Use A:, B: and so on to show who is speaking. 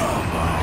A: Come on.